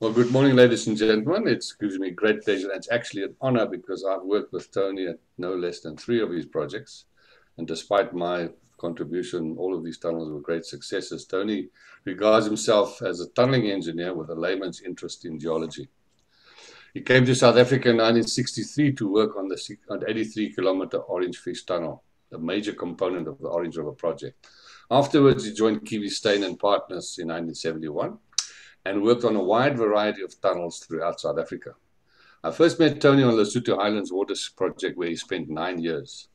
Well, good morning, ladies and gentlemen. It gives me great pleasure. And it's actually an honor because I've worked with Tony at no less than three of his projects. And despite my contribution, all of these tunnels were great successes. Tony regards himself as a tunneling engineer with a layman's interest in geology. He came to South Africa in 1963 to work on the 83 kilometer Orange Fish Tunnel, a major component of the Orange River project. Afterwards, he joined Keeve Steyn and Partners in 1971 and worked on a wide variety of tunnels throughout South Africa. I first met Tony on the Lesotho Highlands Waters project where he spent nine years.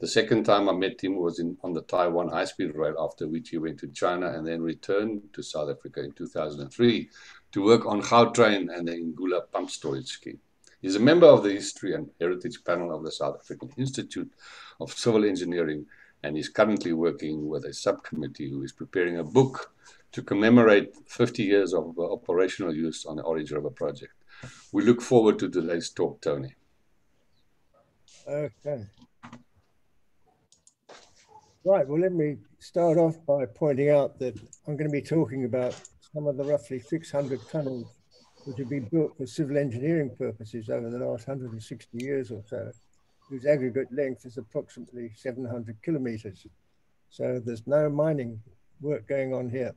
The second time I met him was in, on the Taiwan high speed rail, after which he went to China and then returned to South Africa in 2003 to work on Gautrain and the Ingula pump storage scheme. He's a member of the History and Heritage Panel of the South African Institute of Civil Engineering and is currently working with a subcommittee who is preparing a book to commemorate 50 years of uh, operational use on the Orange River project. We look forward to today's talk, Tony. Okay. Right, well, let me start off by pointing out that I'm going to be talking about some of the roughly 600 tunnels which have been built for civil engineering purposes over the last 160 years or so whose aggregate length is approximately 700 kilometers. So there's no mining work going on here.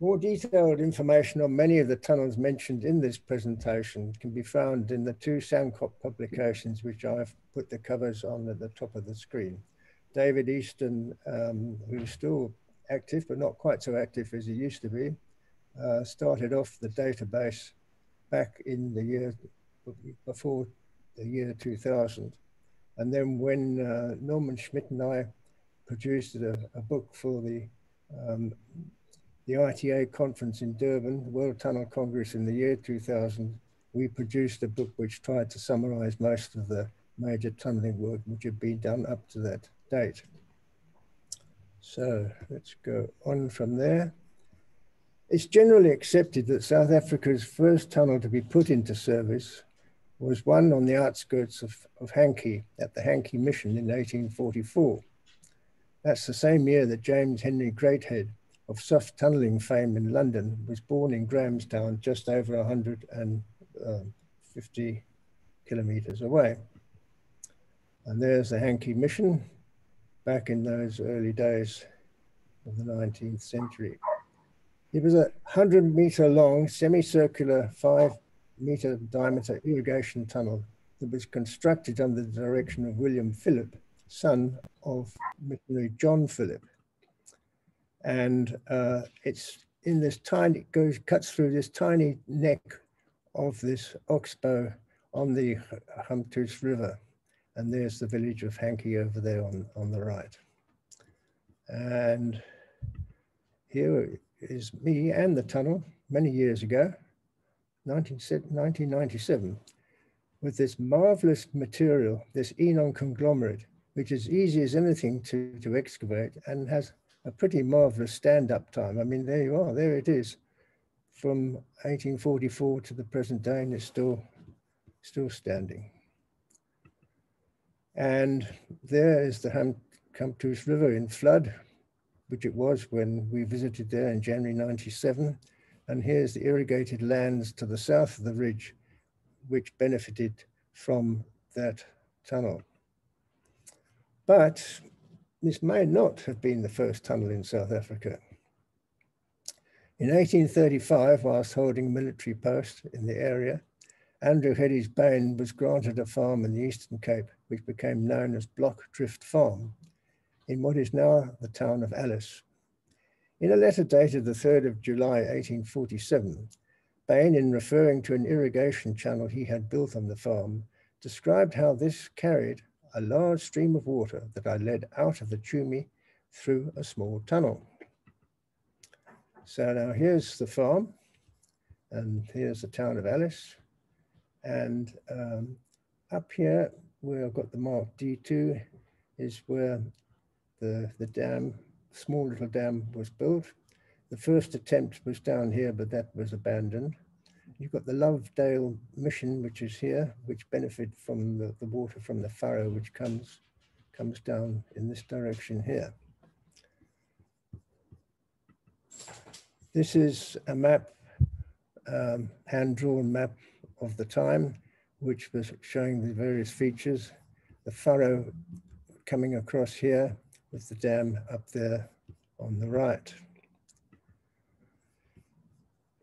More detailed information on many of the tunnels mentioned in this presentation can be found in the two SANCOT publications, which I've put the covers on at the top of the screen. David Easton, um, who's still active, but not quite so active as he used to be, uh, started off the database back in the year before the year 2000. And then when uh, Norman Schmidt and I produced a, a book for the um, the ITA conference in Durban, the World Tunnel Congress in the year 2000, we produced a book which tried to summarize most of the major tunneling work which had been done up to that date. So let's go on from there. It's generally accepted that South Africa's first tunnel to be put into service was one on the outskirts of, of Hankey at the Hankey Mission in 1844. That's the same year that James Henry Greathead of soft tunnelling fame in London was born in Grahamstown, just over 150 um, kilometres away. And there's the Hankey Mission back in those early days of the 19th century. It was a 100 metre long semicircular five meter diameter irrigation tunnel that was constructed under the direction of William Philip, son of missionary John Philip. And uh, it's in this tiny, it goes, cuts through this tiny neck of this oxbow on the Gamtoos River. And there's the village of Hankey over there on, on the right. And here is me and the tunnel many years ago. 1997 with this marvelous material, this Enon conglomerate, which is easy as anything to, to excavate and has a pretty marvelous stand-up time. I mean, there you are, there it is. From 1844 to the present day, and it's still, still standing. And there is the Ham River in flood, which it was when we visited there in January 97. And here's the irrigated lands to the south of the ridge, which benefited from that tunnel. But this may not have been the first tunnel in South Africa. In 1835, whilst holding military post in the area, Andrew Geddes Bain was granted a farm in the Eastern Cape, which became known as Block Drift Farm, in what is now the town of Alice. In a letter dated the 3rd of July 1847, Bain, in referring to an irrigation channel he had built on the farm, described how this carried a large stream of water that I led out of the Chumi through a small tunnel. So now here's the farm, and here's the town of Alice. And um, up here, where I've got the mark D2, is where the, the dam small little dam was built. The first attempt was down here, but that was abandoned. You've got the Lovedale Mission, which is here, which benefit from the, the water from the furrow, which comes, comes down in this direction here. This is a map um, hand-drawn map of the time, which was showing the various features. The furrow coming across here with the dam up there on the right.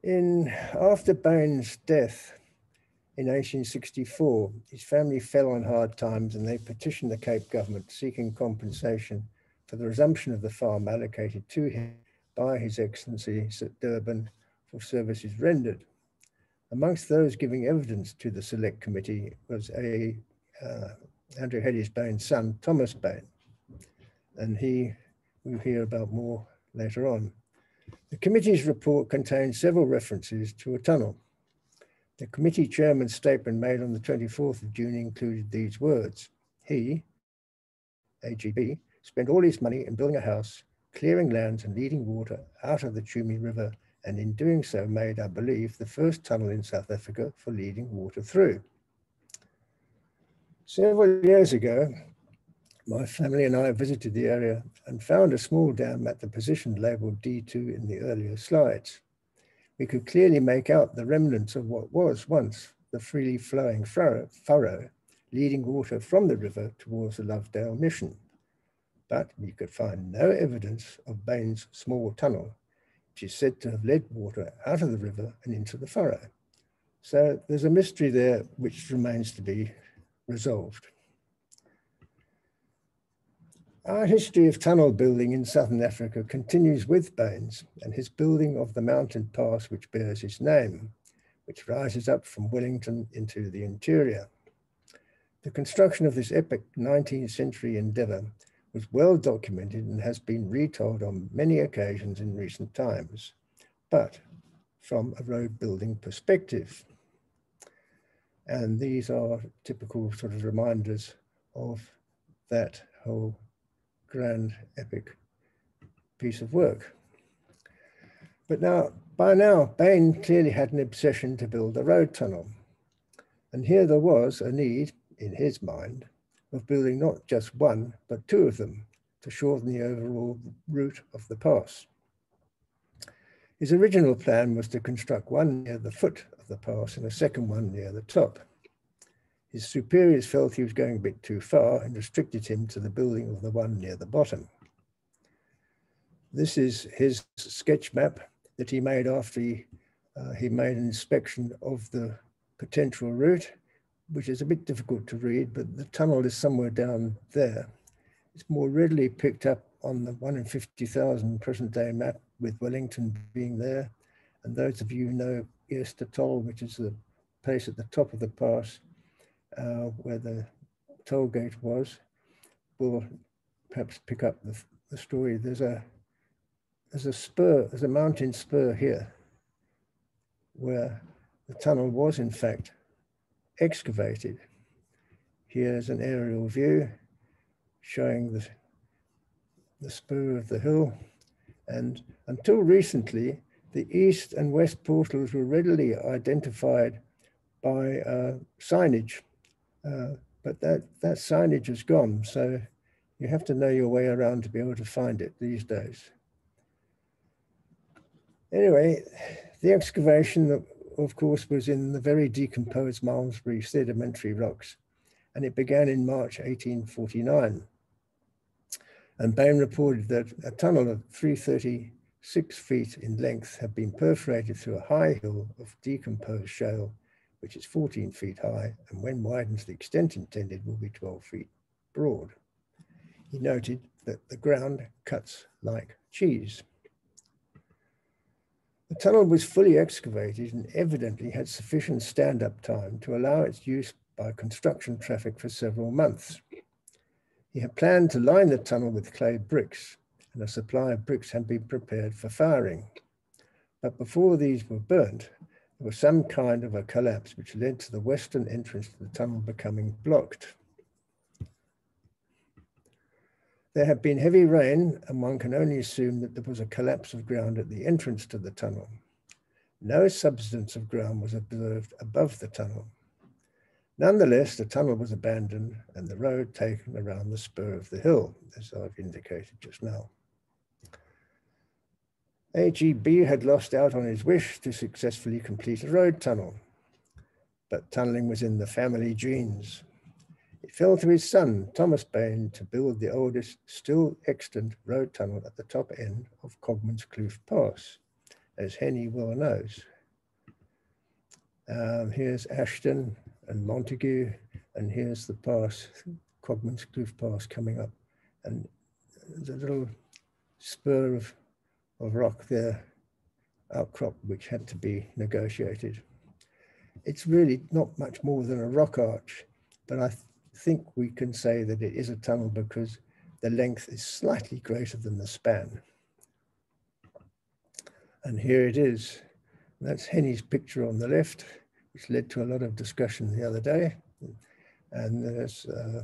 In after Bain's death in 1864, his family fell on hard times and they petitioned the Cape government seeking compensation for the resumption of the farm allocated to him by His Excellency Sir Durban for services rendered. Amongst those giving evidence to the select committee was a uh, Andrew Geddes Bain's son, Thomas Bain, and he we'll hear about more later on. The committee's report contains several references to a tunnel. The committee chairman's statement made on the 24th of June included these words. He, AGB, spent all his money in building a house, clearing lands and leading water out of the Chumi River, and in doing so made, I believe, the first tunnel in South Africa for leading water through. Several years ago, my family and I visited the area and found a small dam at the position labeled D2 in the earlier slides we could clearly make out the remnants of what was once the freely flowing furrow, furrow leading water from the river towards the Lovedale mission. But we could find no evidence of Bain's small tunnel, which is said to have led water out of the river and into the furrow. So there's a mystery there which remains to be resolved. Our history of tunnel building in southern Africa continues with Baines and his building of the mountain pass which bears his name, which rises up from Wellington into the interior. The construction of this epic 19th century endeavour was well documented and has been retold on many occasions in recent times, but from a road building perspective. And these are typical sort of reminders of that whole grand epic piece of work. But now, by now, Bain clearly had an obsession to build a road tunnel. And here there was a need, in his mind, of building not just one, but two of them to shorten the overall route of the pass. His original plan was to construct one near the foot of the pass and a second one near the top. His superiors felt he was going a bit too far and restricted him to the building of the one near the bottom. This is his sketch map that he made after he, uh, he made an inspection of the potential route, which is a bit difficult to read, but the tunnel is somewhere down there. It's more readily picked up on the 1 in 50,000 present day map with Wellington being there. And those of you who know Eerste Tol, which is the place at the top of the pass, uh, where the toll gate was, will perhaps pick up the, the story. There's a there's a spur, there's a mountain spur here where the tunnel was in fact excavated. Here's an aerial view showing the, the spur of the hill. And until recently, the east and west portals were readily identified by uh, signage uh, but that, that signage is gone. So you have to know your way around to be able to find it these days. Anyway, the excavation, of course, was in the very decomposed Malmesbury sedimentary rocks, and it began in March 1849. And Bain reported that a tunnel of 336 feet in length had been perforated through a high hill of decomposed shale which is 14 feet high, and when widened to the extent intended will be 12 feet broad. He noted that the ground cuts like cheese. The tunnel was fully excavated and evidently had sufficient stand-up time to allow its use by construction traffic for several months. He had planned to line the tunnel with clay bricks, and a supply of bricks had been prepared for firing. But before these were burnt, there was some kind of a collapse which led to the western entrance to the tunnel becoming blocked. There had been heavy rain, and one can only assume that there was a collapse of ground at the entrance to the tunnel. No subsidence of ground was observed above the tunnel. Nonetheless, the tunnel was abandoned and the road taken around the spur of the hill, as I've indicated just now. AGB had lost out on his wish to successfully complete a road tunnel, but tunnelling was in the family genes. It fell to his son, Thomas Bain, to build the oldest still extant road tunnel at the top end of Cogman's Kloof Pass, as Henny well knows. Um, here's Ashton and Montagu, and here's the pass, Cogman's Kloof Pass coming up. And the little spur of of rock there outcrop which had to be negotiated. It's really not much more than a rock arch, but I th think we can say that it is a tunnel because the length is slightly greater than the span. And here it is. That's Henny's picture on the left, which led to a lot of discussion the other day. And there's, uh,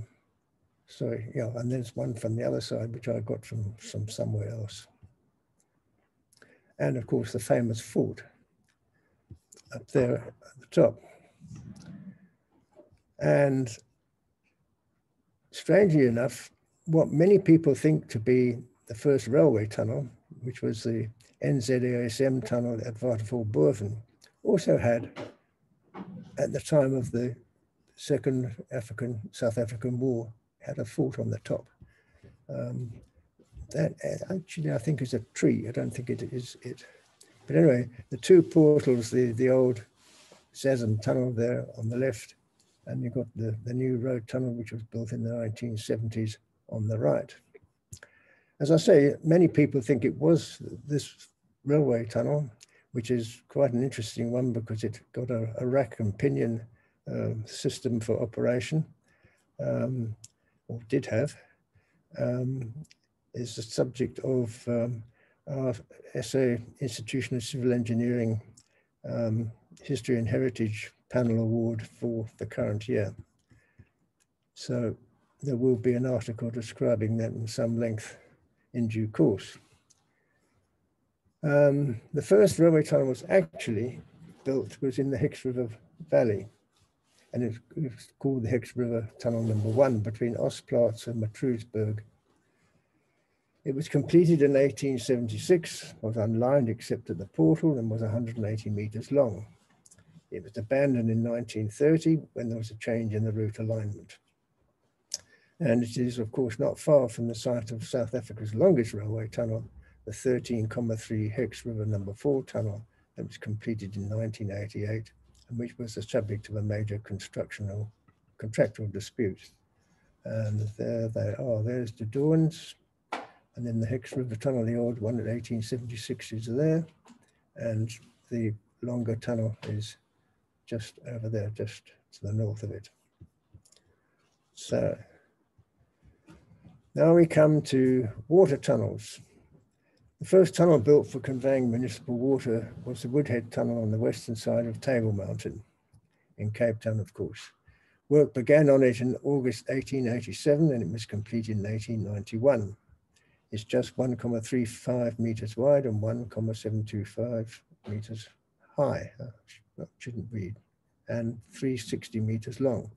sorry, yeah, and there's one from the other side, which I got from, from somewhere else and of course the famous fort up there at the top. And strangely enough, what many people think to be the first railway tunnel, which was the NZASM tunnel at Waterval-Boven, also had, at the time of the Second African South African War, had a fort on the top. Um, that uh, actually I think is a tree. I don't think it is it. But anyway, the two portals, the, the old Sazim tunnel there on the left, and you've got the, the new road tunnel, which was built in the 1970s on the right. As I say, many people think it was this railway tunnel, which is quite an interesting one because it got a, a rack and pinion uh, system for operation, um, or did have. Um, is the subject of um, our SA Institution of Civil Engineering um, History and Heritage Panel Award for the current year. So there will be an article describing that in some length in due course. Um, the first railway tunnel was actually built was in the Hex River Valley and it was called the Hex River Tunnel number one between Osplatz and Matroosberg it was completed in 1876, was unlined except at the portal and was 180 meters long. It was abandoned in 1930 when there was a change in the route alignment. And it is, of course, not far from the site of South Africa's longest railway tunnel, the 13,3 Hex River number four tunnel that was completed in 1988 and which was the subject of a major constructional contractual dispute. And there they are. There's the Dawns, and then the Hex River Tunnel, the old one at 1876 is there. And the longer tunnel is just over there, just to the north of it. So now we come to water tunnels. The first tunnel built for conveying municipal water was the Woodhead Tunnel on the western side of Table Mountain in Cape Town, of course. Work began on it in August 1887 and it was completed in 1891 is just 1.35 meters wide and 1.725 meters high. That shouldn't read, and 360 meters long.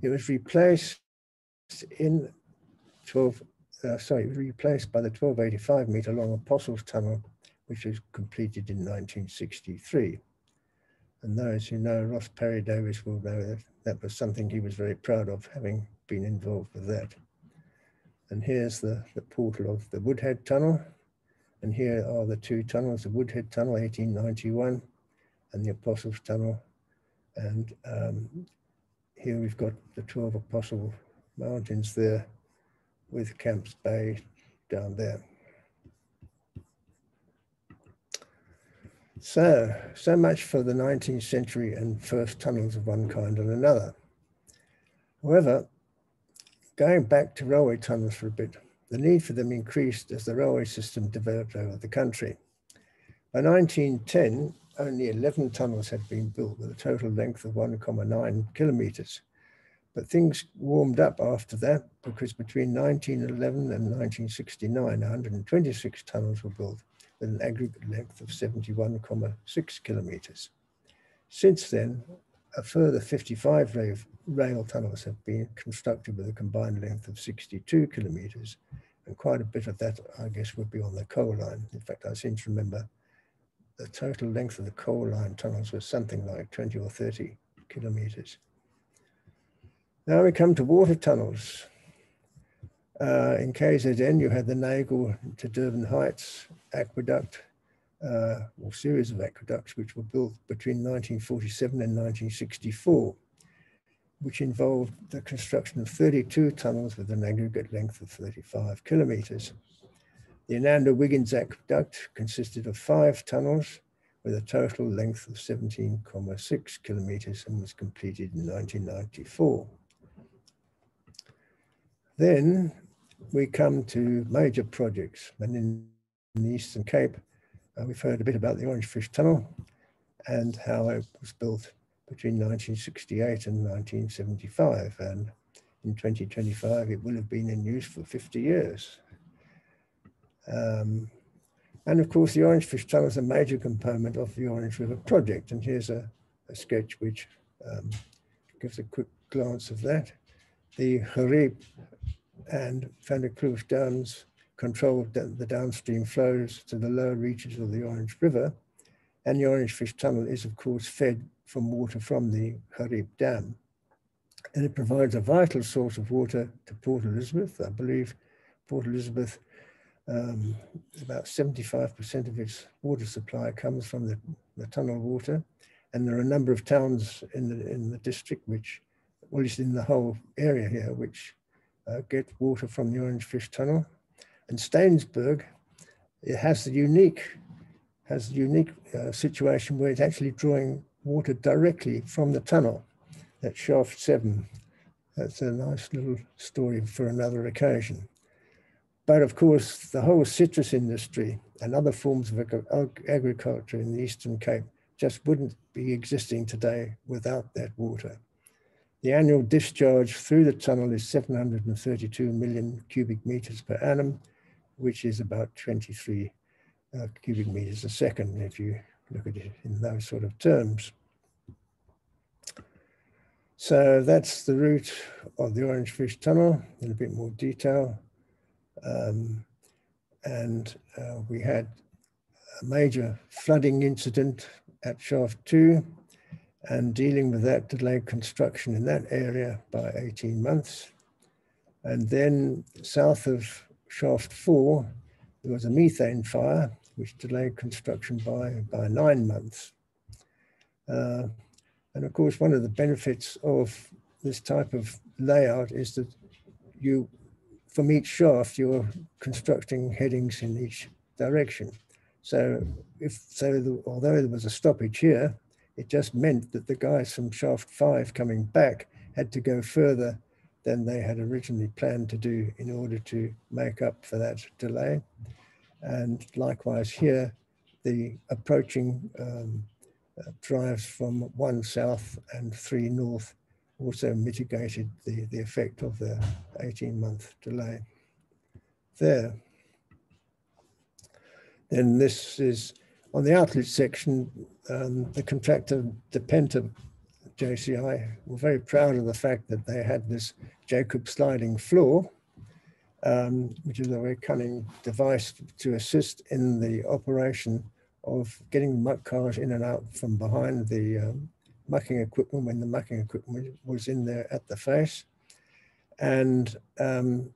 It was replaced in 12, uh, sorry, replaced by the 1285 meter long Apostles Tunnel, which was completed in 1963. And those who know Ross Perry Davis will know that that was something he was very proud of, having been involved with that. And here's the, the portal of the Woodhead Tunnel. And here are the two tunnels, the Woodhead Tunnel 1891 and the Apostles Tunnel. And um, here we've got the 12 Apostle Mountains there with Camps Bay down there. So, so much for the 19th century and first tunnels of one kind and another. However, Going back to railway tunnels for a bit, the need for them increased as the railway system developed over the country. By 1910, only 11 tunnels had been built with a total length of 1,9 kilometres. But things warmed up after that because between 1911 and 1969, 126 tunnels were built with an aggregate length of 71,6 kilometres. Since then, a further 55 rail, tunnels have been constructed with a combined length of 62 kilometres And quite a bit of that, I guess, would be on the coal line. In fact, I seem to remember the total length of the coal line tunnels was something like 20 or 30 kilometers. Now we come to water tunnels. Uh, in KZN, you had the Nagle to Durban Heights aqueduct, uh, or series of aqueducts, which were built between 1947 and 1964, which involved the construction of 32 tunnels with an aggregate length of 35 kilometers. The Inanda Wiggins aqueduct consisted of five tunnels with a total length of 17,6 kilometers and was completed in 1994. Then we come to major projects and in, in the Eastern Cape, uh, we've heard a bit about the Orange Fish Tunnel and how it was built between 1968 and 1975. And in 2025, it will have been in use for 50 years. Um, and of course, the Orange Fish Tunnel is a major component of the Orange River project. And here's a, a sketch which um, gives a quick glance of that. The Gariep and Van der Kloof dams control the downstream flows to the lower reaches of the Orange River. And the Orange Fish Tunnel is, of course, fed from water from the Gariep Dam. And it provides a vital source of water to Port Elizabeth. I believe Port Elizabeth um, about 75% of its water supply comes from the, the, tunnel water. And there are a number of towns in the, in the district, which, well, it's in the whole area here, which uh, get water from the Orange Fish Tunnel. And Steynsburg, it has the unique, has a unique uh, situation where it's actually drawing water directly from the tunnel at shaft seven. That's a nice little story for another occasion. But of course, the whole citrus industry and other forms of agriculture in the Eastern Cape just wouldn't be existing today without that water. The annual discharge through the tunnel is 732 million cubic meters per annum, which is about 23 uh, cubic meters a second if you look at it in those sort of terms. So that's the route of the Orange Fish Tunnel in a bit more detail. Um, and uh, we had a major flooding incident at Shaft 2 and dealing with that delayed construction in that area by 18 months. And then south of Shaft 4, there was a methane fire, which delayed construction by, by nine months. Uh, and of course, one of the benefits of this type of layout is that you from each shaft, you're constructing headings in each direction. So if so, the, although there was a stoppage here, it just meant that the guys from shaft five coming back had to go further than they had originally planned to do in order to make up for that delay. And likewise here, the approaching um, uh, drives from one south and three north also mitigated the, the effect of the 18 month delay there. Then this is on the outlet section, um, the contractor, Depenta JCI, were very proud of the fact that they had this Jacob sliding floor, um, which is a very cunning device to assist in the operation of getting muck cars in and out from behind the um, mucking equipment when the mucking equipment was in there at the face. And um,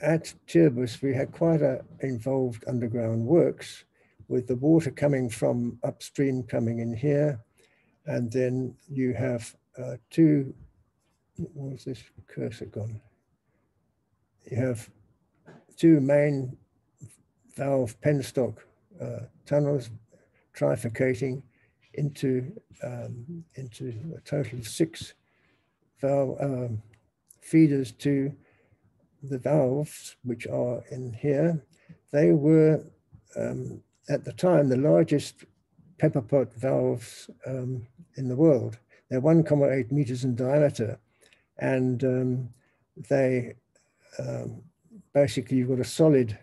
at Teebus, we had quite a involved underground works with the water coming from upstream coming in here. And then you have uh, two, where's this cursor gone? You have two main valve penstock uh, tunnels trifurcating into um, into a total of six valve um, feeders to the valves, which are in here. They were um, at the time the largest pepper pot valves um, in the world. They're 1.8 meters in diameter, and um, they um, basically you've got a solid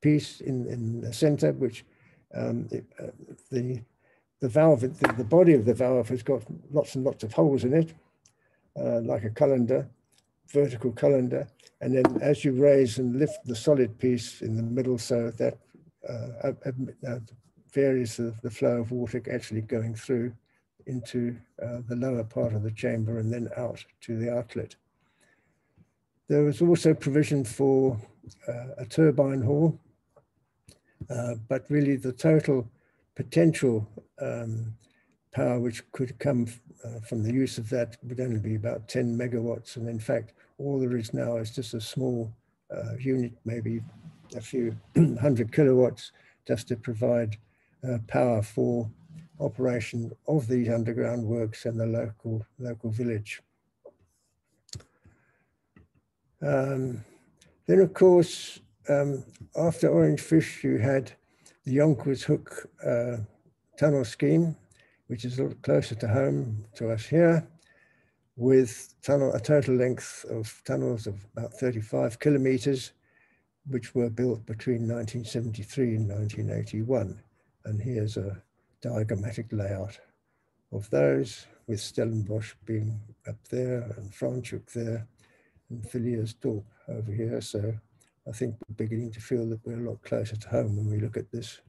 piece in, in the center, which um, uh, the the valve, the, the, body of the valve has got lots and lots of holes in it, uh, like a colander. vertical colander. And then as you raise and lift the solid piece in the middle, so that uh, uh, varies the, the, flow of water actually going through into uh, the lower part of the chamber and then out to the outlet. There was also provision for uh, a turbine hall, uh, but really the total potential um, power which could come uh, from the use of that would only be about 10 megawatts. And in fact, all there is now is just a small uh, unit, maybe a few hundred kilowatts, just to provide uh, power for operation of these underground works in the local, local village. Um, then, of course, um, after Orange Fish, you had the Jonkershoek uh, tunnel scheme, which is a little closer to home to us here, with tunnel, a total length of tunnels of about 35 kilometers, which were built between 1973 and 1981. And here's a diagrammatic layout of those, with Stellenbosch being up there and Franschhoek there, and Dorp over here. So I think we're beginning to feel that we're a lot closer to home when we look at this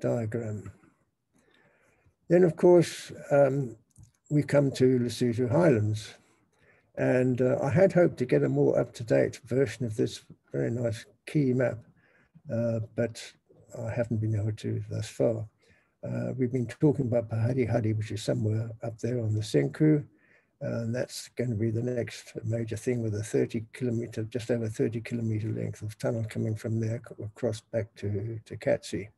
diagram. Then, of course, um, we come to Lesotho Highlands. And uh, I had hoped to get a more up-to-date version of this very nice key map, uh, but I haven't been able to thus far. Uh, we've been talking about Pahadi Hadi, which is somewhere up there on the Senqu, and that's going to be the next major thing with a 30 kilometer, just over 30 kilometer length of tunnel coming from there across back to, to Katse.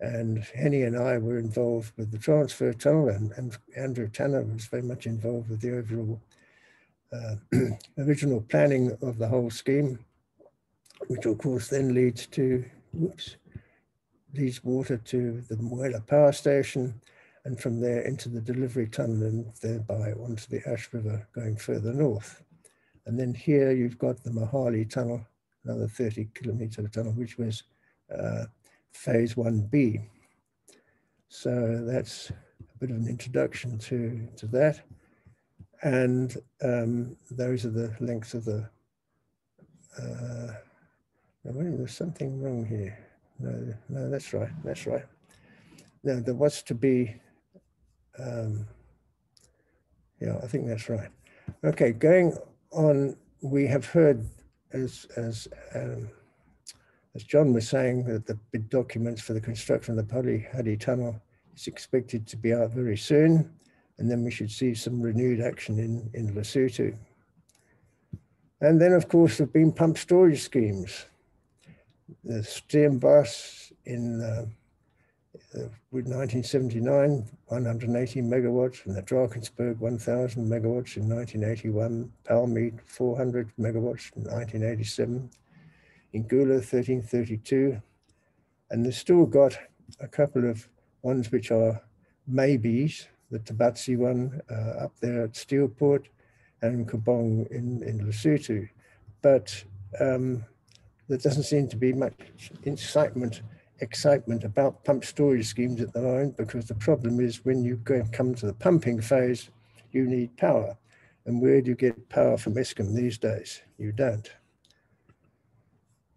And Henny and I were involved with the transfer tunnel, and, and Andrew Tanner was very much involved with the overall uh, original planning of the whole scheme, which of course then leads to, whoops, leads water to the Muela power station, and from there into the delivery tunnel and thereby onto the Ash River going further north. And then here you've got the Mohale tunnel, another 30 kilometer tunnel, which was uh, phase 1B. So that's a bit of an introduction to, to that. And um, those are the lengths of the, uh, there's something wrong here. No, no, that's right, that's right. Now there was to be, um, yeah, I think that's right. Okay, going on, we have heard as, as um, as John was saying, that the bid documents for the construction of the Polihali Tunnel is expected to be out very soon, and then we should see some renewed action in, in Lesotho. And then, of course, there have been pump storage schemes. The Steenbras in uh, uh, 1979, 180 megawatts, and the Drakensberg 1000 megawatts in 1981, Palmiet 400 megawatts in 1987, Ingula 1332. And they've still got a couple of ones which are maybes, the Tubatse one uh, up there at Steelpoort and Kobong in, in Lesotho. But um, there doesn't seem to be much excitement excitement about pump storage schemes at the moment because the problem is when you come to the pumping phase, you need power. And where do you get power from Eskom these days? You don't.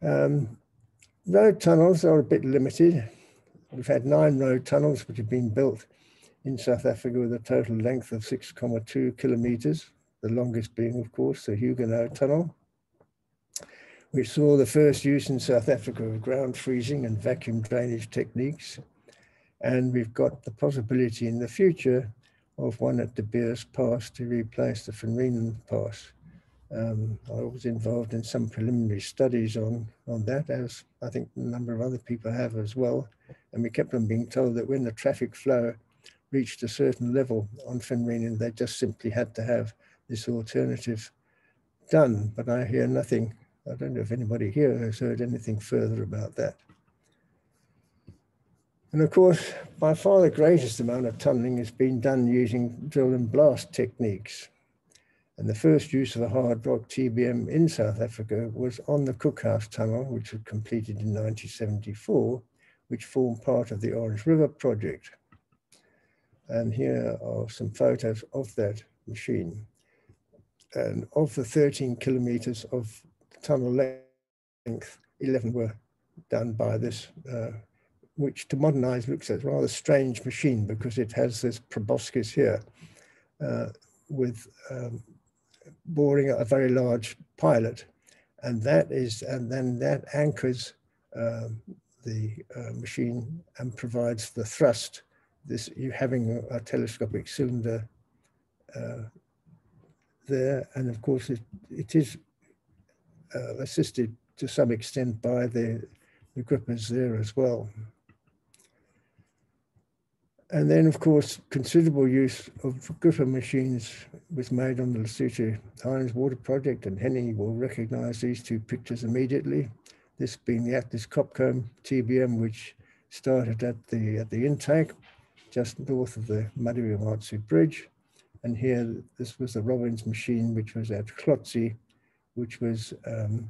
Um, road tunnels are a bit limited. We've had nine road tunnels which have been built in South Africa with a total length of 6,2 kilometers, the longest being, of course, the Huguenot Tunnel, which saw the first use in South Africa of ground freezing and vacuum drainage techniques. And we've got the possibility in the future of one at De Beers Pass to replace the Van Pass. Um, I was involved in some preliminary studies on, on that, as I think a number of other people have as well. And we kept on being told that when the traffic flow reached a certain level on Riebeeck, they just simply had to have this alternative done. But I hear nothing. I don't know if anybody here has heard anything further about that. And of course, by far the greatest amount of tunneling has been done using drill and blast techniques. And the first use of a hard rock TBM in South Africa was on the Cookhouse Tunnel, which was completed in 1974, which formed part of the Orange River project. And here are some photos of that machine. and of the 13 kilometers of tunnel length, 11 were done by this, uh, which to modern eyes looks at a rather strange machine because it has this proboscis here uh, with um, boring a very large pilot. And that is, and then that anchors um, the uh, machine and provides the thrust. This you having a, a telescopic cylinder uh, there, and of course it, it is uh, assisted to some extent by the, grippers there as well. And then, of course, considerable use of gripper machines was made on the Lesotho Highlands Water Project, and Henny will recognize these two pictures immediately. This being the Atlas Copco TBM, which started at the, at the intake, just north of the Madiba Bridge. And here, this was the Robbins machine, which was at Hlotse, which was um,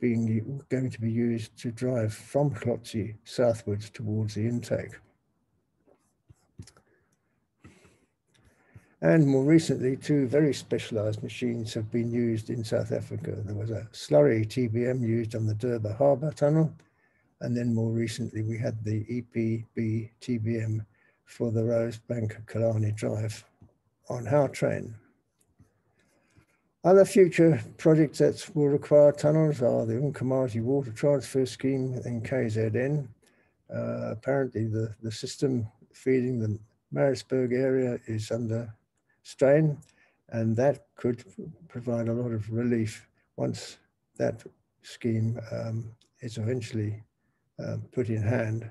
being going to be used to drive from Hlotse southwards towards the intake. And more recently, two very specialized machines have been used in South Africa. There was a slurry TBM used on the Durban Harbour Tunnel. And then more recently, we had the EPB TBM for the Rosebank Kalani Drive on Gautrain. Other future projects that will require tunnels are the Umkomazi Water Transfer Scheme in KZN. Uh, apparently, the, the system feeding the Maritzburg area is under strain, and that could provide a lot of relief once that scheme um, is eventually uh, put in hand.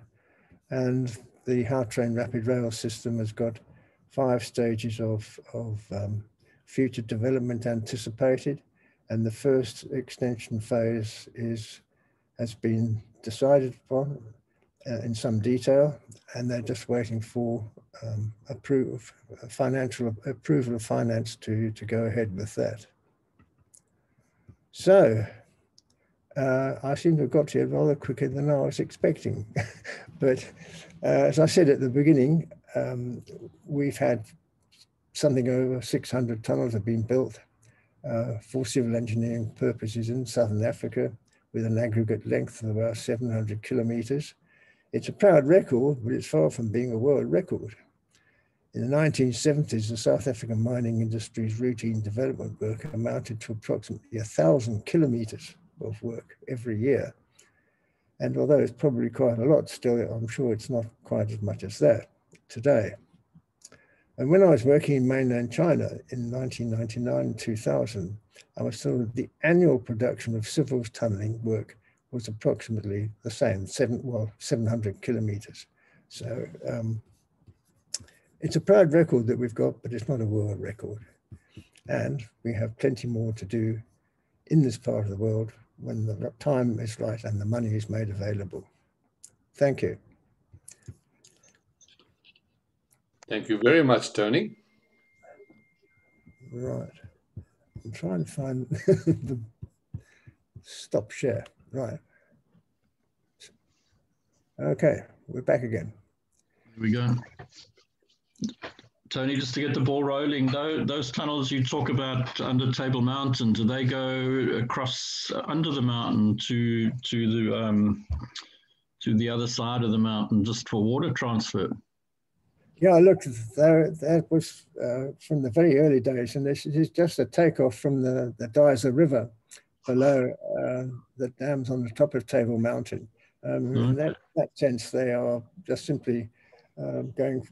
And the Train Rapid Rail system has got five stages of, of um, future development anticipated, and the first extension phase is has been decided upon uh, in some detail, and they're just waiting for um, approve, financial approval of finance to, to go ahead with that. So uh, I seem to have got here rather quicker than I was expecting. but uh, as I said at the beginning, um, we've had something over 600 tunnels have been built uh, for civil engineering purposes in Southern Africa with an aggregate length of about 700 kilometers. It's a proud record, but it's far from being a world record. In the 1970s, the South African mining industry's routine development work amounted to approximately thousand kilometers of work every year. And although it's probably quite a lot, still, I'm sure it's not quite as much as that today. And when I was working in mainland China in 1999 2000, I was told the annual production of civils tunneling work was approximately the same, seven, well, 700 kilometers. So um, it's a proud record that we've got, but it's not a world record. And we have plenty more to do in this part of the world when the time is right and the money is made available. Thank you. Thank you very much, Tony. Right. I'm trying to find the stop share. Right. Okay, we're back again. Here we go. Tony, just to get the ball rolling, those, those tunnels you talk about under Table Mountain, do they go across under the mountain to to the um, to the other side of the mountain just for water transfer? Yeah, look, there that was uh, from the very early days, and this is just a takeoff from the the Disa River below uh, the dams on the top of Table Mountain. Um, In that, that sense, they are just simply um, going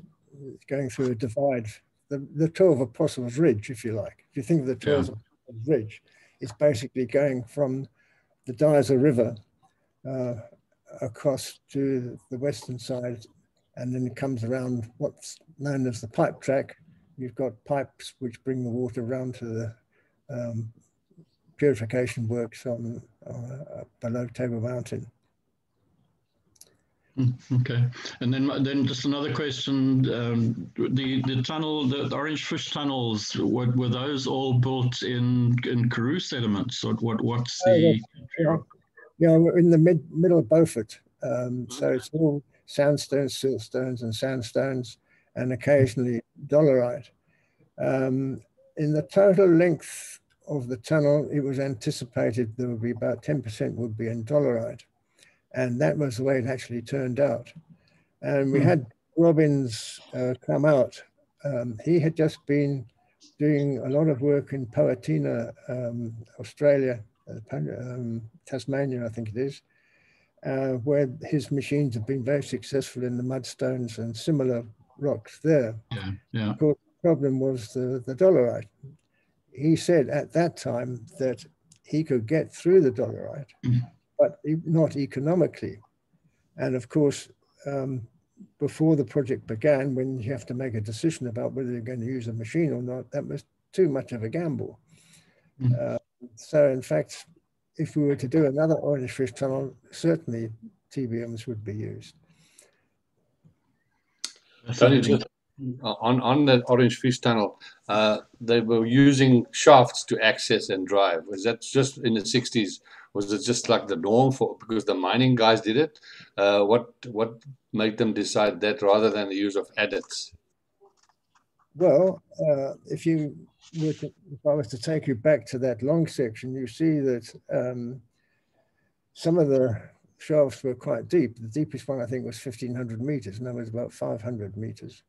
going through a divide, the, the Twelve Apostles Ridge, if you like. If you think of the Twelve yeah. Apostles Ridge, it's basically going from the Disa River uh, across to the western side, and then it comes around what's known as the pipe track. You've got pipes which bring the water around to the um, purification works on uh, below Table Mountain. Mm, okay, and then then just another question: um, the the tunnel, the, the, orange fish tunnels, were, were those all built in in Karoo sediments? Or what what's the? yeah, yeah, we're in the mid middle of Beaufort, um, so it's all sandstones, siltstones, and sandstones, and occasionally dolerite. Um, in the total length of the tunnel, it was anticipated there would be about 10% would be in dolerite. And that was the way it actually turned out. And we mm. had Robbins uh, come out. Um, he had just been doing a lot of work in Poatina, um, Australia, uh, um, Tasmania, I think it is, uh, where his machines have been very successful in the mudstones and similar rocks there. Yeah, yeah. Of course, the problem was the, the dolerite. He said at that time that he could get through the dolerite, mm. but not economically. And of course, um, before the project began, when you have to make a decision about whether you're going to use a machine or not, that was too much of a gamble. Mm. Uh, so, in fact, if we were to do another orange fish tunnel, certainly TBMs would be used. on on the orange fish tunnel, uh, they were using shafts to access and drive. Was that just in the 60s? Was it just like the norm for because the mining guys did it? Uh, what what made them decide that rather than the use of adits? Well, uh, if you if I was to take you back to that long section, you see that um, some of the shafts were quite deep. The deepest one, I think, was 1,500 meters, and that was about 500 meters.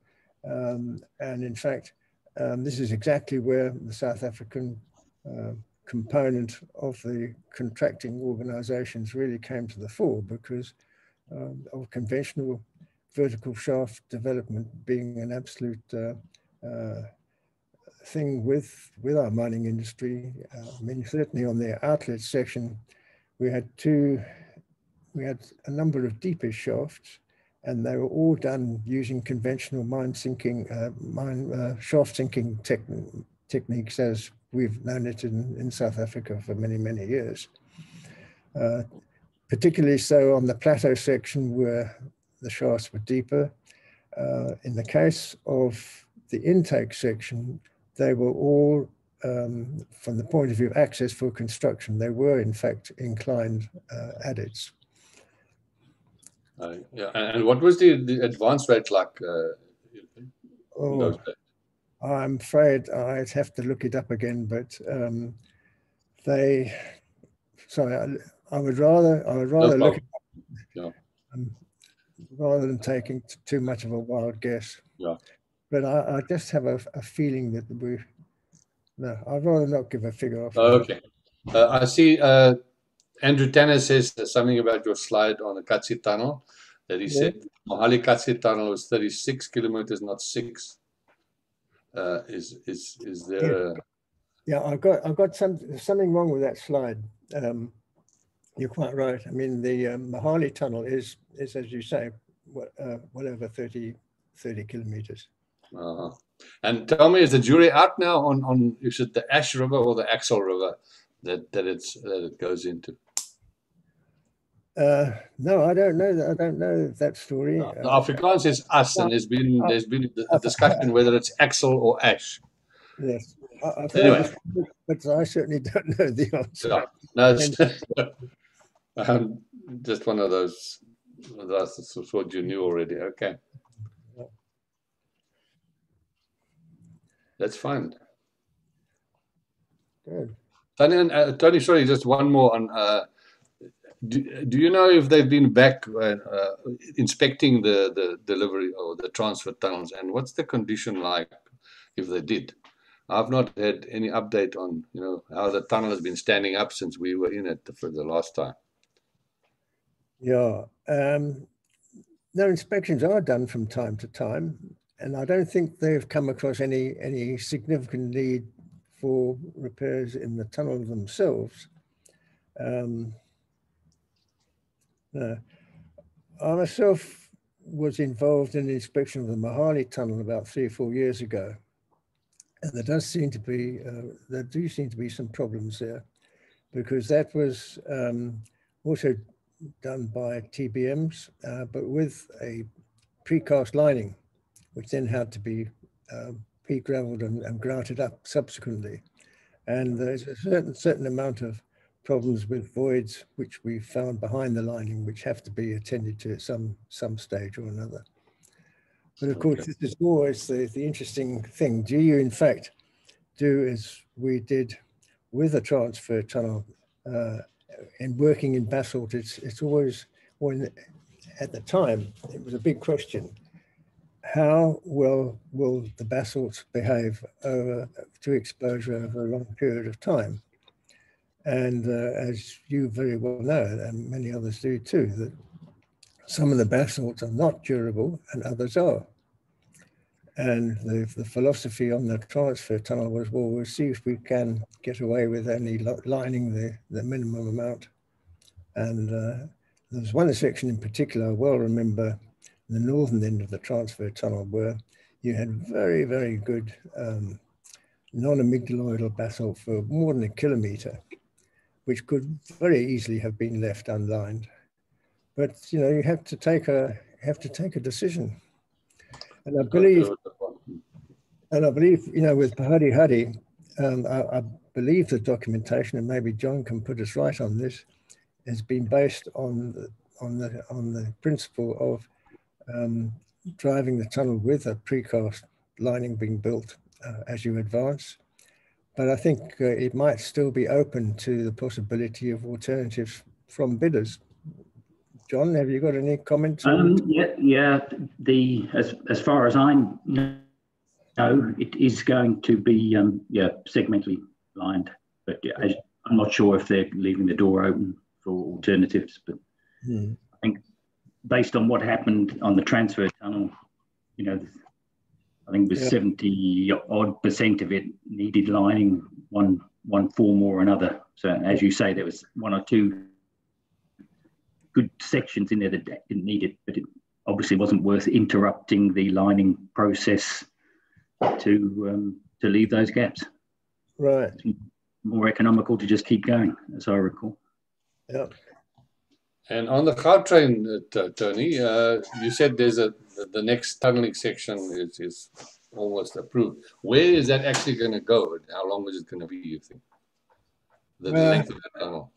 Um, and in fact, um, this is exactly where the South African uh, component of the contracting organizations really came to the fore because um, of conventional vertical shaft development being an absolute uh, uh, thing with with our mining industry. Uh, I mean, certainly on the outlet section, we had two, we had a number of deeper shafts, and they were all done using conventional mine sinking, uh, mine uh, shaft sinking techniques as we've known it in, in South Africa for many, many years. Uh, particularly so on the plateau section where the shafts were deeper. Uh, in the case of the intake section, they were all, um, from the point of view of access for construction, they were in fact inclined uh, adits. Uh, yeah, and what was the, the advance rate like? Uh, oh, I'm afraid I'd have to look it up again, but um, they, sorry, I, I, would rather, I would rather no look it up, yeah. um, rather than taking too much of a wild guess. Yeah. But I, I just have a, a, feeling that we, no, I'd rather not give a figure off. Okay. Uh, I see uh, Andrew Tanner says something about your slide on the Katse Tunnel that he yeah. said Mohale Katse Tunnel was 36 kilometers, not six. Uh, is is is there? Yeah. yeah, I've got I've got some something wrong with that slide. Um, you're quite right. I mean, the um, Mohale Tunnel is is as you say, what, uh, well over 30 30 kilometers. Uh-huh. And tell me, is the jury out now on on is it the Ash River or the Axel River that that it's that it goes into? Uh, no, I don't know that. I don't know that story. No, the Afrikaans is us, and there's been there's been a discussion whether it's Axel or Ash. Yes, I, anyway. but I certainly don't know the answer. Yeah. No, it's um, just one of those. That's what you knew already. Okay, that's fine. Good. Tony, uh, Tony, sorry, just one more on. Uh, do, do you know if they've been back uh, uh, inspecting the, the delivery or the transfer tunnels and what's the condition like if they did? I've not had any update on you know how the tunnel has been standing up since we were in it for the last time. Yeah, um, no inspections are done from time to time, and I don't think they've come across any any significant need for repairs in the tunnel themselves. Um, uh, I myself was involved in the inspection of the Mohale tunnel about three or four years ago. And there does seem to be, uh, there do seem to be some problems there because that was um, also done by TBMs, uh, but with a precast lining, which then had to be uh, pea-graveled and, and grouted up subsequently. And there's a certain certain amount of problems with voids which we found behind the lining which have to be attended to at some some stage or another. But of course, okay. this is always the, the interesting thing. Do you, in fact, do as we did with a transfer tunnel uh, and working in basalt, it's, it's always, when at the time, it was a big question. How well will the basalt behave over, to exposure over a long period of time? And uh, as you very well know, and many others do too, that some of the basalts are not durable and others are. And the, the philosophy on the transfer tunnel was, well, we'll see if we can get away with only lining the, the minimum amount. And uh, there was one section in particular I well remember the northern end of the transfer tunnel where you had very, very good um, non-amygdaloidal basalt for more than a kilometer, which could very easily have been left unlined. But you know, you have to take a have to take a decision. And I believe, and I believe, you know, with Pahadi Hadi, um, I, I believe the documentation, and maybe John can put us right on this, has been based on the, on the on the principle of um, driving the tunnel with a precast lining being built uh, as you advance. But I think uh, it might still be open to the possibility of alternatives from bidders. John, have you got any comments? Um, yeah, yeah. The as as far as I know, it is going to be um, yeah segmentally lined, but I, I'm not sure if they're leaving the door open for alternatives. But hmm. Based on what happened on the transfer tunnel, you know, I think it was yeah. 70 odd percent of it needed lining one one form or another. So as you say, there was one or two good sections in there that didn't need it, but it obviously wasn't worth interrupting the lining process to um, to leave those gaps. Right. It's more economical to just keep going, as I recall. Yeah. And on the Gautrain, uh, Tony, uh, you said there's a the next tunneling section is, is almost approved. Where is that actually going to go? How long is it going to be? You think the, the uh, length of the tunnel?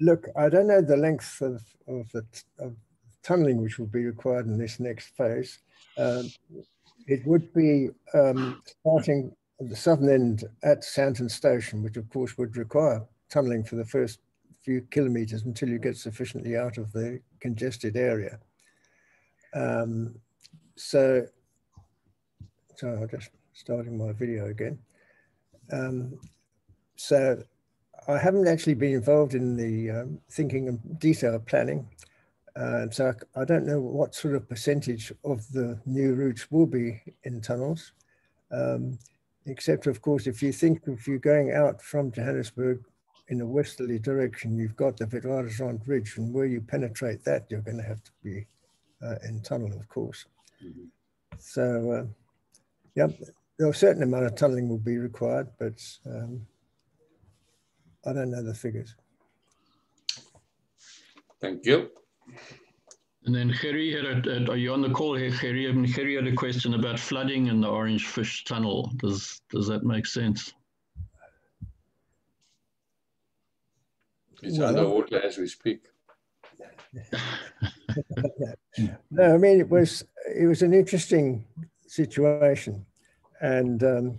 Look, I don't know the length of of the of tunneling which will be required in this next phase. Um, it would be um, starting at the southern end at Sandton Station, which of course would require tunneling for the first few kilometers until you get sufficiently out of the congested area. Um, so, so I'm just starting my video again. Um, so I haven't actually been involved in the um, thinking and detailed planning. Uh, so I, I, don't know what sort of percentage of the new routes will be in tunnels. Um, except of course, if you think if you're going out from Johannesburg in a westerly direction, you've got the Witwatersrand Ridge, and where you penetrate that, you're going to have to be uh, in tunnel, of course. Mm -hmm. So, uh, yeah, a certain amount of tunneling will be required, but um, I don't know the figures. Thank you. And then Gerry, had a, are you on the call here, Gerry? I mean, Gerry had a question about flooding in the Orange Fish Tunnel. Does does that make sense? It's well, underwater as we speak. no, I mean it was it was an interesting situation, and um,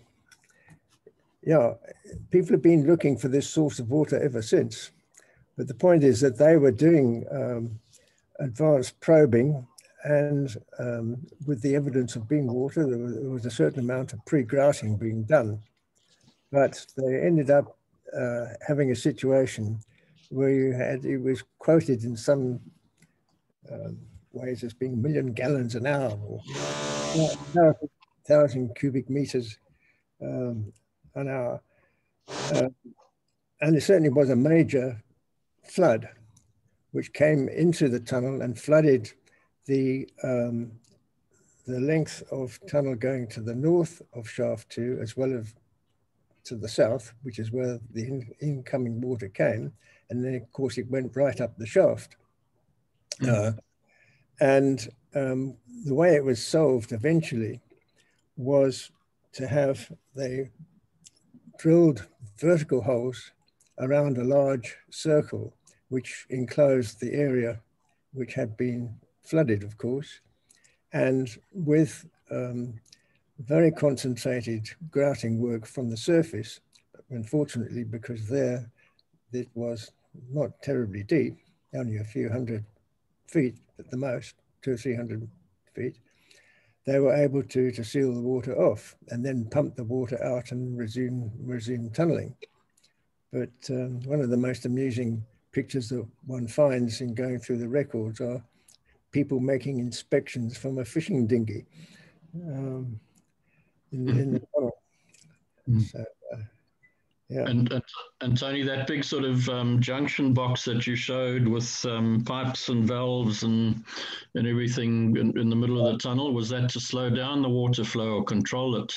yeah, people have been looking for this source of water ever since. But the point is that they were doing um, advanced probing, and um, with the evidence of being water, there was, there was a certain amount of pre-grouting being done. But they ended up uh, having a situation where you had, it was quoted in some um, ways as being a million gallons an hour or thousand cubic meters um, an hour. Uh, and it certainly was a major flood which came into the tunnel and flooded the, um, the length of tunnel going to the north of shaft two as well as to the south, which is where the in, incoming water came. And then, of course, it went right up the shaft. Mm. Uh, and um, the way it was solved eventually was to have they drilled vertical holes around a large circle which enclosed the area which had been flooded, of course. And with um, very concentrated grouting work from the surface. Unfortunately, because there it was not terribly deep, only a few hundred feet at the most, two or three hundred feet, they were able to, to seal the water off and then pump the water out and resume, resume tunneling. But um, one of the most amusing pictures that one finds in going through the records are people making inspections from a fishing dinghy um, in, in, the tunnel. Mm. So, yeah. And, and, and Tony, that big sort of um, junction box that you showed with um, pipes and valves and and everything in, in, the middle of the tunnel, was that to slow down the water flow or control it?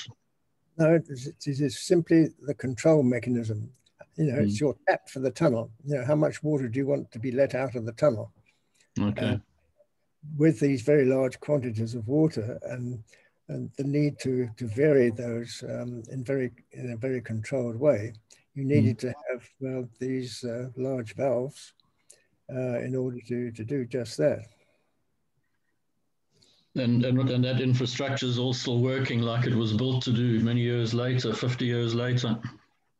No, it is, it is simply the control mechanism. You know, mm. it's your tap for the tunnel. You know, how much water do you want to be let out of the tunnel? Okay. Uh, with these very large quantities of water and and the need to to vary those um, in very in a very controlled way, you hmm. needed mm. to have well, these uh, large valves uh, in order to to do just that. And, and, and that infrastructure is all still working like it was built to do many years later, 50 years later.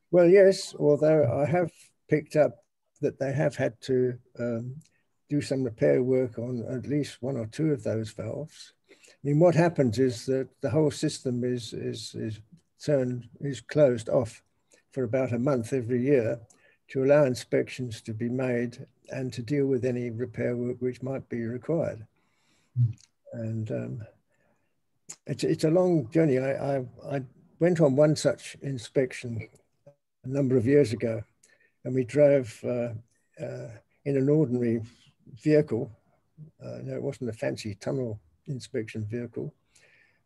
Well, yes, although I have picked up that they have had to um, do some repair work on at least one or two of those valves. I mean, what happens is that the whole system is, is, is turned, is closed off for about a month every year to allow inspections to be made and to deal with any repair work which might be required. Mm. And um, it's, it's a long journey. I, I, I went on one such inspection a number of years ago, and we drove uh, uh, in an ordinary vehicle. Uh, no, it wasn't a fancy tunnel inspection vehicle.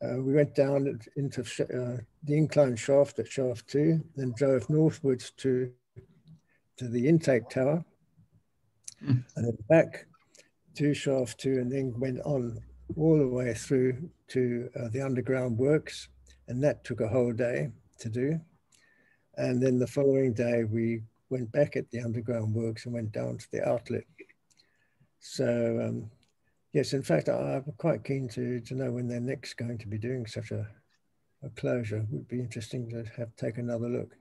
Uh, we went down into uh, the incline shaft at shaft two, then drove northwards to, to the intake tower, mm. and then back to shaft two, and then went on all the way through to uh, the underground works, and that took a whole day to do. And then the following day, we went back at the underground works and went down to the outlet so um, yes, in fact, I'm quite keen to, to know when they're next going to be doing such a, a closure. It would be interesting to have take another look.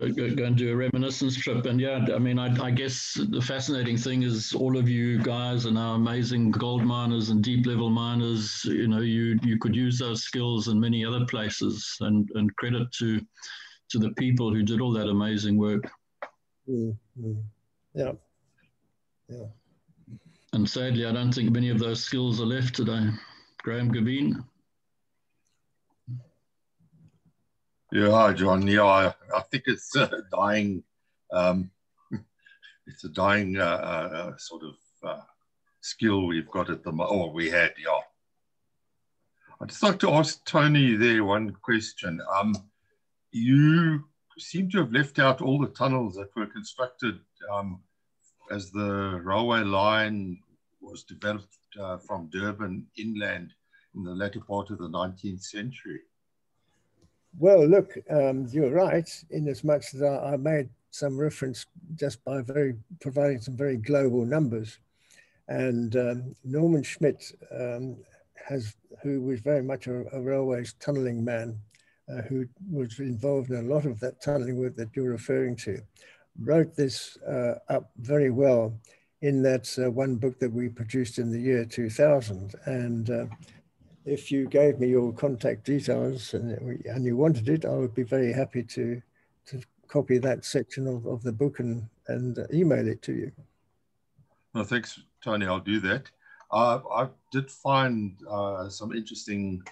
Go, and do a reminiscence trip. And yeah, I mean, I, I, guess the fascinating thing is all of you guys and our amazing gold miners and deep level miners. You know, you you could use those skills in many other places. And and credit to to the people who did all that amazing work. Mm, mm. Yeah. Yeah. And sadly, I don't think many of those skills are left today. Graham Gavin. Yeah, hi, John. Yeah, I, I think it's a dying, um, it's a dying uh, uh, sort of uh, skill we've got at the moment, or we had, yeah. I'd just like to ask Tony there one question. Um, you seem to have left out all the tunnels that were constructed um, as the railway line was developed uh, from Durban inland in the latter part of the 19th century? Well, look, um, you're right, in as much as I, I, made some reference just by very providing some very global numbers. And um, Norman Schmidt um, has, who was very much a, a railways tunneling man, uh, who was involved in a lot of that tunneling work that you're referring to wrote this uh, up very well in that uh, one book that we produced in the year 2000. And uh, if you gave me your contact details and, and you wanted it, I would be very happy to, to copy that section of, of the book and, and uh, email it to you. Well, thanks, Tony. I'll do that. Uh, I did find uh, some interesting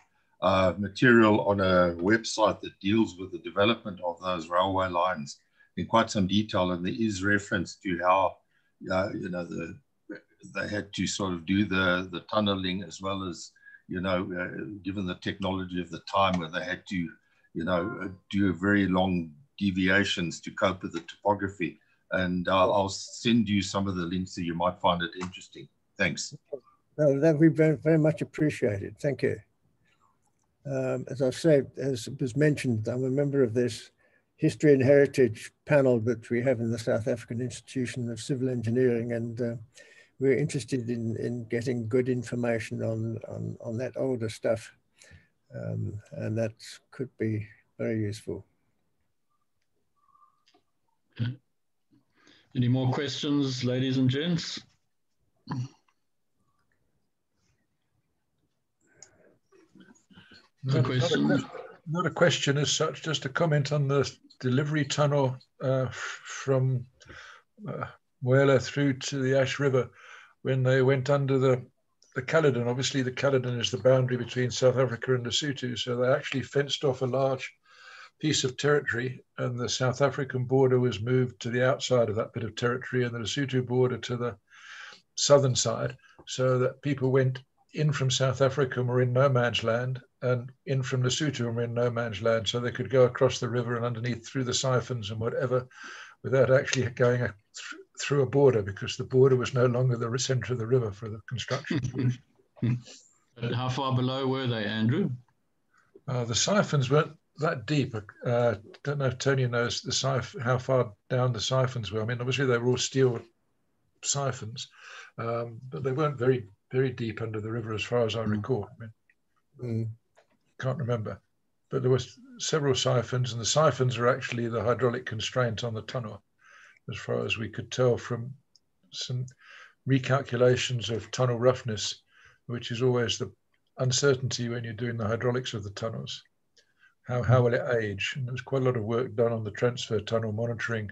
material on a website that deals with the development of those railway lines in quite some detail, and there is reference to how uh, you know the they had to sort of do the the tunneling as well as you know uh, given the technology of the time where they had to you know do very long deviations to cope with the topography. And I'll, I'll send you some of the links so you might find it interesting. Thanks. No, that be very, very much appreciated. Thank you. Um, as i said as was mentioned i'm a member of this history and heritage panel that we have in the South African Institution of Civil Engineering, and uh, we're interested in, in getting good information on, on, on that older stuff. Um, and that could be very useful. Any more questions, ladies and gents? Not, not, a, not, a, question as such, just a comment on the delivery tunnel uh, from uh, Muela through to the Ash River when they went under the the Caledon. Obviously, the Caledon is the boundary between South Africa and Lesotho, so they actually fenced off a large piece of territory, and the South African border was moved to the outside of that bit of territory, and the Lesotho border to the southern side, so that people went in from South Africa and were in no man's land, and in from Lesotho and were in no man's land, so they could go across the river and underneath through the siphons and whatever, without actually going a, th- through a border, because the border was no longer the center of the river for the construction. How far below were they, Andrew? Uh, the siphons weren't that deep. Uh, don't know if Tony knows the siph- how far down the siphons were. I mean, obviously they were all steel siphons, um, but they weren't very very deep under the river as far as I mm. recall. I mean, mm. Can't remember, but there were several siphons, and the siphons are actually the hydraulic constraint on the tunnel, as far as we could tell from some recalculations of tunnel roughness, which is always the uncertainty when you're doing the hydraulics of the tunnels how, how will it age? And there was quite a lot of work done on the transfer tunnel monitoring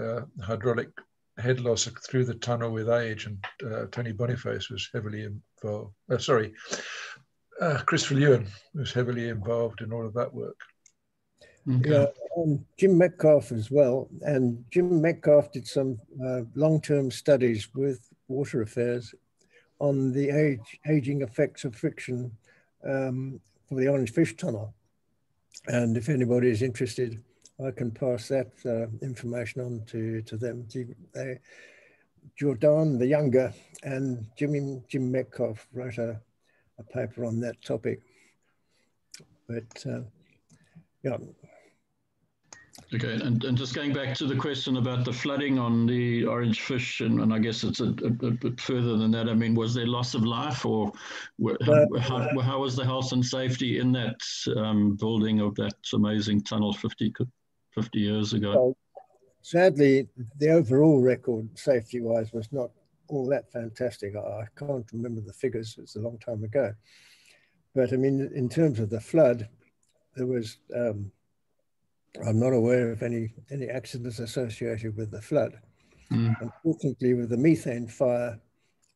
uh, hydraulic head loss through the tunnel with age, and uh, Tony Boniface was heavily involved. Uh, sorry, uh, Christopher Lewin was heavily involved in all of that work. Okay. Yeah, um, Jim Metcalf as well, and Jim Metcalf did some uh, long-term studies with water affairs on the age, aging effects of friction um, for the Orange Fish Tunnel. And if anybody is interested, I can pass that uh, information on to, to them. They, Jordan, the younger, and Jimmy, Jim Metcalf wrote a, a paper on that topic. But uh, yeah, Okay, and, and just going back to the question about the flooding on the orange fish, and, and I guess it's a, a, a, bit further than that. I mean, was there loss of life, or how, how, how was the health and safety in that um, building of that amazing tunnel 50, 50 years ago? Well, sadly, the overall record safety-wise was not all that fantastic. I, can't remember the figures; it's a long time ago. But I mean, in terms of the flood, there was. Um, I'm not aware of any, any accidents associated with the flood. Mm. Unfortunately, with the methane fire,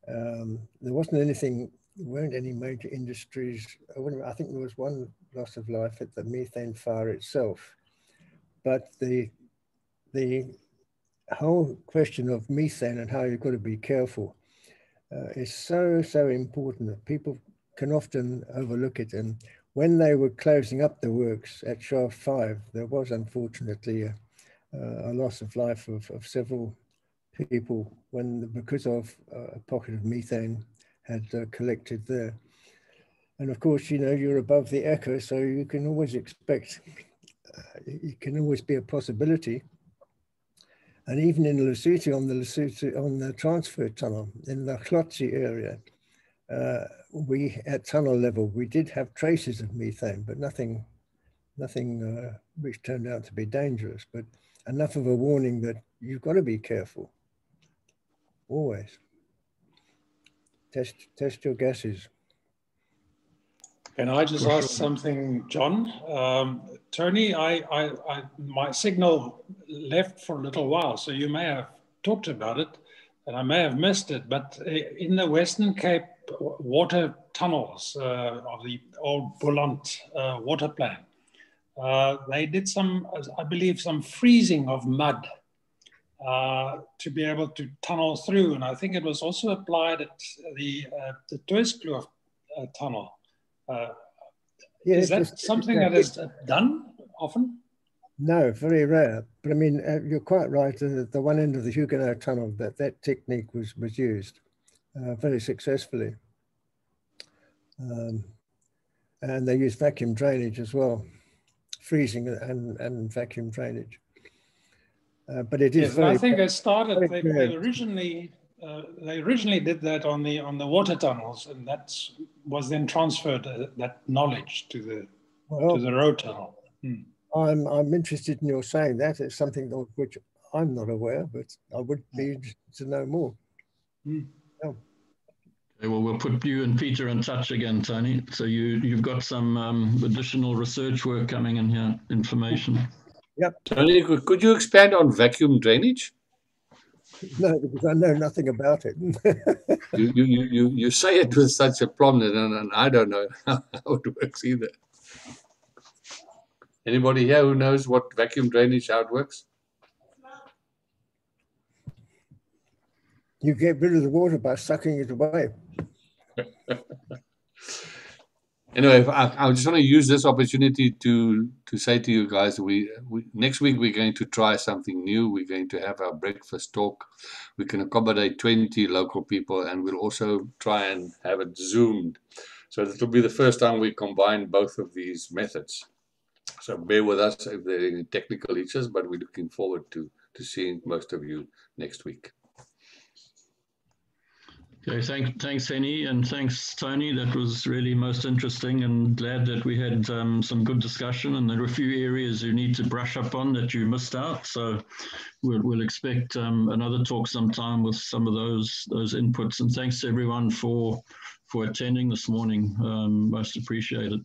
um, there wasn't anything, there weren't any major industries. I, I think there was one loss of life at the methane fire itself. But the, the whole question of methane and how you've got to be careful uh, is so, so important that people can often overlook it. And when they were closing up the works at Shaft 5, there was unfortunately a, a loss of life of, of, several people when because of a pocket of methane had uh, collected there. And of course, you know, you're above the Ecca, so you can always expect, uh, it can always be a possibility. And even in Lesotho, on the Lesotho, on the transfer tunnel, in the Hlotse area, uh, we at tunnel level we did have traces of methane, but nothing, nothing uh, which turned out to be dangerous. But enough of a warning that you've got to be careful. Always test test your gases. Can I just ask something, John? Um, Tony, I, I, I, my signal left for a little while, so you may have talked about it, and I may have missed it. But uh, in the Western Cape water tunnels uh, of the old Boland uh, water plan. Uh, they did some, I believe, some freezing of mud uh, to be able to tunnel through. And I think it was also applied at the, uh, the Du Toitskloof uh. Yes, is that something that is done often? No, very rare. But I mean, you're quite right. At the one end of the Huguenot tunnel, that that technique was was used uh, very successfully. Um, and they use vacuum drainage as well, freezing and, and vacuum drainage. Uh, but it is yes, I think it started, they, they, originally uh, they originally did that on the on the water tunnels, and that was then transferred uh, that knowledge to the well, to the road tunnel. Hmm. I'm I'm interested in your saying that. It's something of which I'm not aware, but I would be interested to know more. Hmm. Yeah. Okay, well, we'll put you and Peter in touch again, Tony. So you you've got some um, additional research work coming in here, information. Yep. Tony, could you expand on vacuum drainage? No, because I know nothing about it. you, you, you, you say it with such a prominent, and, and I don't know how it works either. Anybody here who knows what vacuum drainage, how it works? You get rid of the water by sucking it away. anyway, I, I, just want to use this opportunity to to say to you guys, we, we next week we're going to try something new. We're going to have our breakfast talk. We can accommodate 20 local people, and we'll also try and have it zoomed. So this will be the first time we combine both of these methods. So bear with us if there are any technical issues, but we're looking forward to to seeing most of you next week. Okay, thank, thanks, Henny, and thanks, Tony. That was really most interesting and glad that we had um, some good discussion and there were a few areas you need to brush up on that you missed out. So we'll, we'll expect um, another talk sometime with some of those those inputs. And thanks to everyone for, for attending this morning. Um, most appreciated.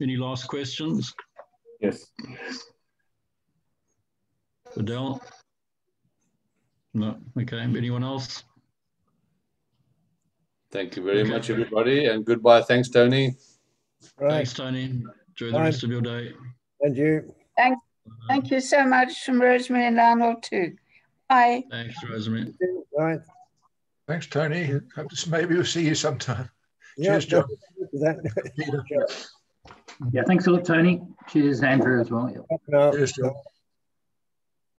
Any last questions? Yes. Adele? No, okay. Anyone else? Thank you very okay. much, everybody, and goodbye. Thanks, Tony. Right. Thanks, Tony. Enjoy the Bye. rest of your day. And you. Thank, thank you so much from Rosemary and Arnold too. Bye. Thanks, Rosemary. Right. Thanks, Tony. Hope to, maybe we'll see you sometime. Yeah, Cheers, John. yeah, thanks a lot, Tony. Cheers, Andrew, as well. Yeah. Cheers, John.